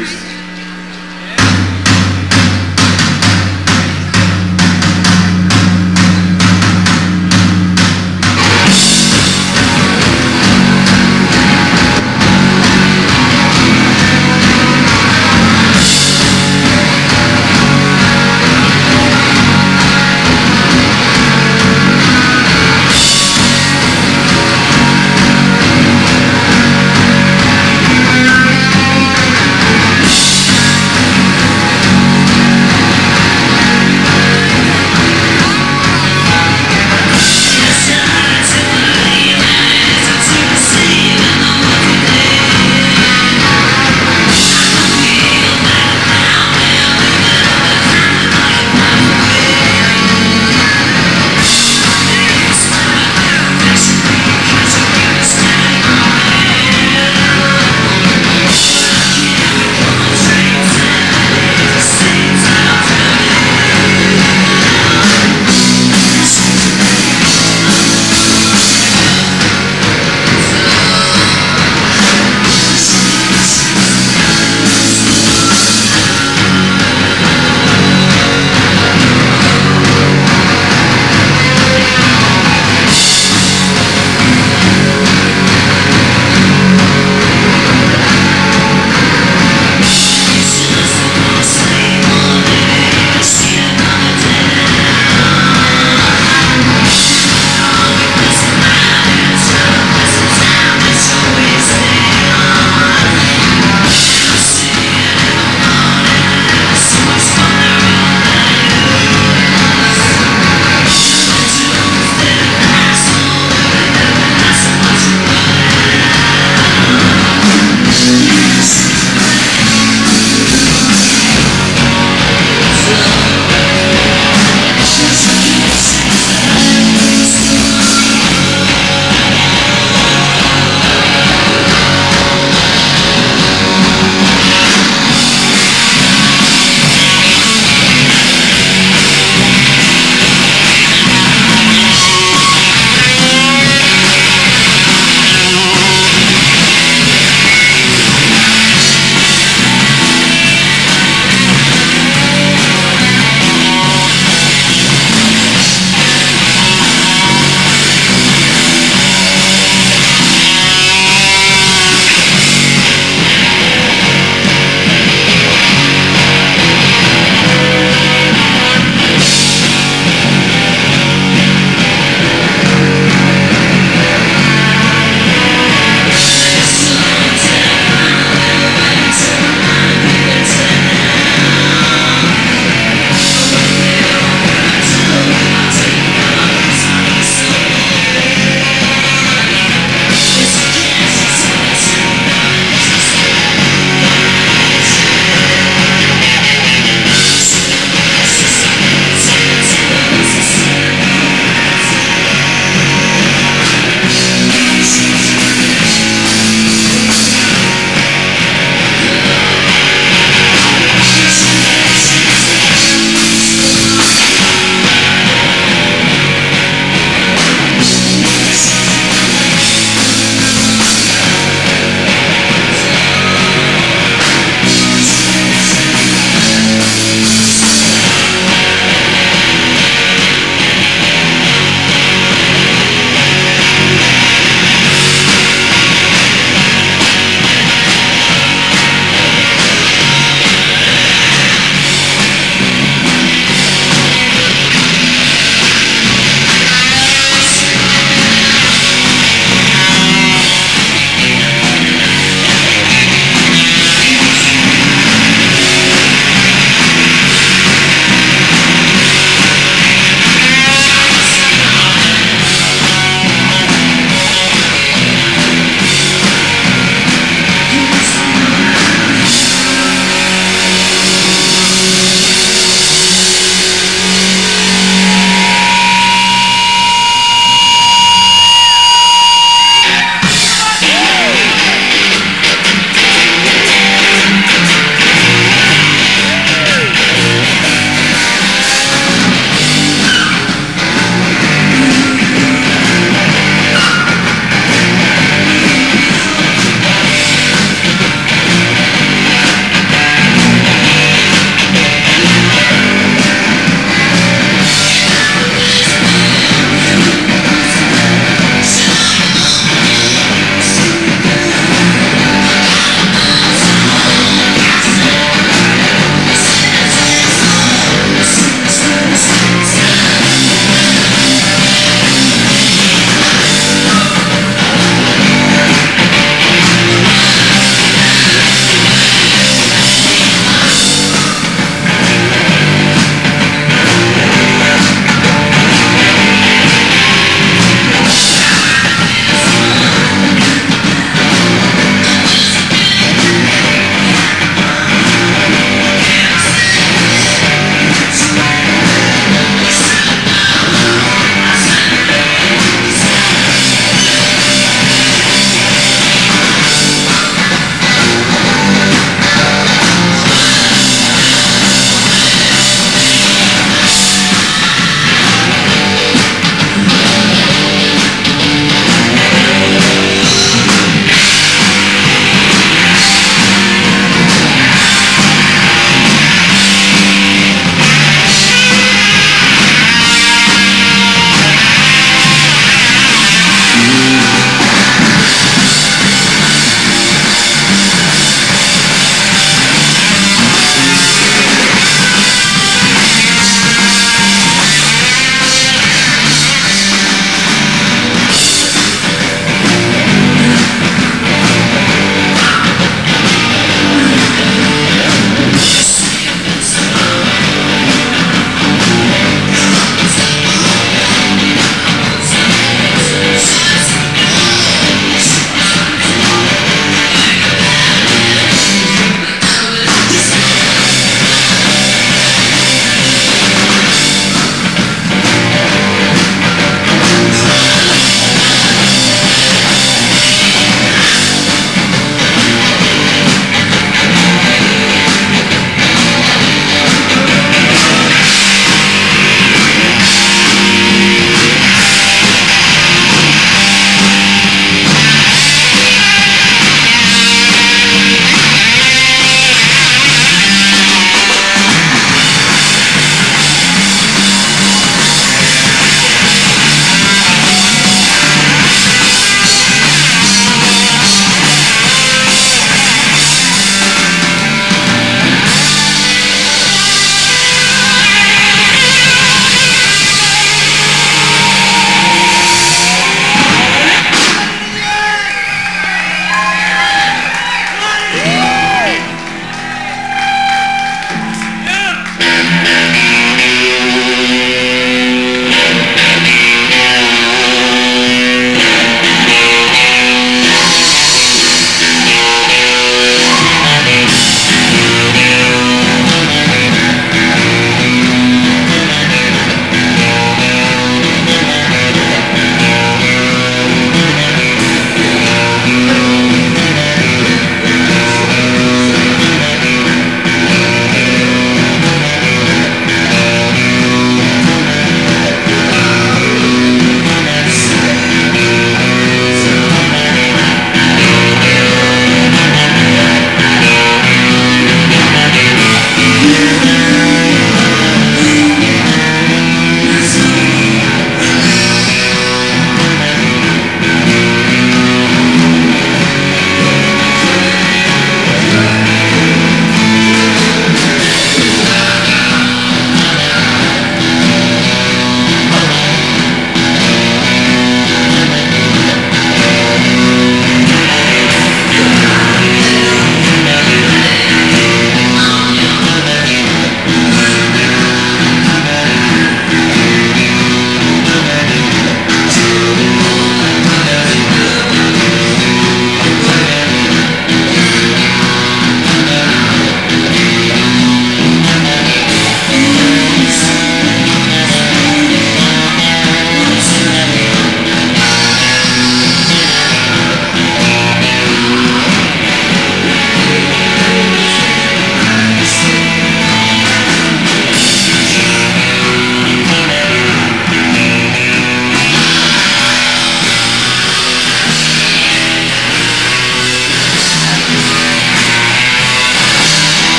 Andrews.